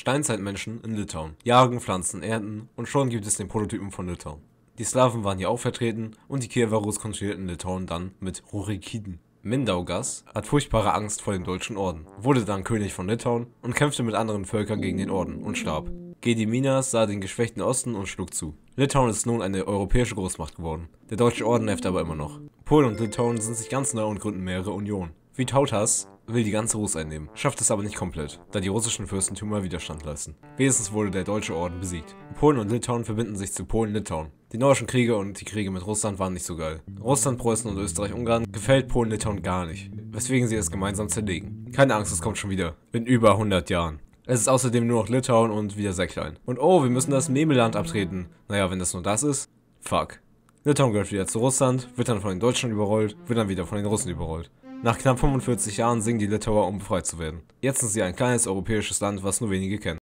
Steinzeitmenschen in Litauen. Jagen, pflanzen, ernten und schon gibt es den Prototypen von Litauen. Die Slawen waren hier auch vertreten und die Kiewer Rus kontrollierten Litauen dann mit Rurikiden. Mindaugas hat furchtbare Angst vor dem deutschen Orden, wurde dann König von Litauen und kämpfte mit anderen Völkern gegen den Orden und starb. Gediminas sah den geschwächten Osten und schlug zu. Litauen ist nun eine europäische Großmacht geworden. Der deutsche Orden nervt aber immer noch. Polen und Litauen sind sich ganz nah und gründen mehrere Unionen. Vitautas will die ganze Rus einnehmen, schafft es aber nicht komplett, da die russischen Fürstentümer Widerstand leisten. Wenigstens wurde der deutsche Orden besiegt. Polen und Litauen verbinden sich zu Polen-Litauen. Die nordischen Kriege und die Kriege mit Russland waren nicht so geil. Russland, Preußen und Österreich-Ungarn gefällt Polen-Litauen gar nicht, weswegen sie es gemeinsam zerlegen. Keine Angst, es kommt schon wieder. In über 100 Jahren. Es ist außerdem nur noch Litauen und wieder sehr klein. Und oh, wir müssen das Memeland abtreten. Naja, wenn das nur das ist, fuck. Litauen gehört wieder zu Russland, wird dann von den Deutschen überrollt, wird dann wieder von den Russen überrollt. Nach knapp 45 Jahren singen die Litauer, um befreit zu werden. Jetzt sind sie ein kleines europäisches Land, was nur wenige kennen.